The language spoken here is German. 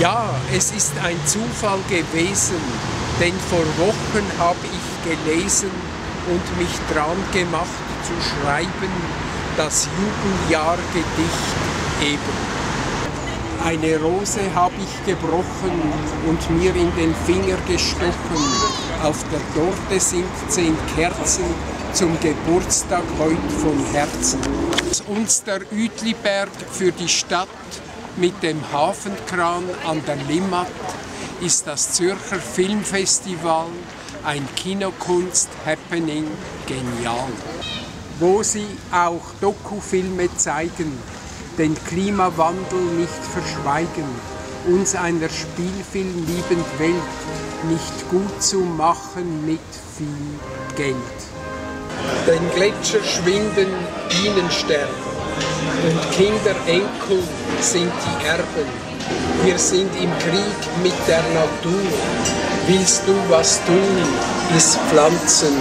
Ja, es ist ein Zufall gewesen, denn vor Wochen habe ich gelesen und mich dran gemacht zu schreiben, das Jubeljahrgedicht eben. Eine Rose habe ich gebrochen und mir in den Finger gestochen. Auf der Torte sind zehn Kerzen zum Geburtstag heut von Herzen. Uns der Uetliberg für die Stadt mit dem Hafenkran an der Limmat ist das Zürcher Filmfestival ein Kinokunst-Happening genial. Wo sie auch Dokufilme zeigen, den Klimawandel nicht verschweigen, uns einer spielfilmliebend Welt nicht gut zu machen mit viel Geld. Den Gletscher schwinden Bienensterben und Kinder, Enkel sind die Erben. Wir sind im Krieg mit der Natur. Willst du was tun, ist Pflanzenruhe.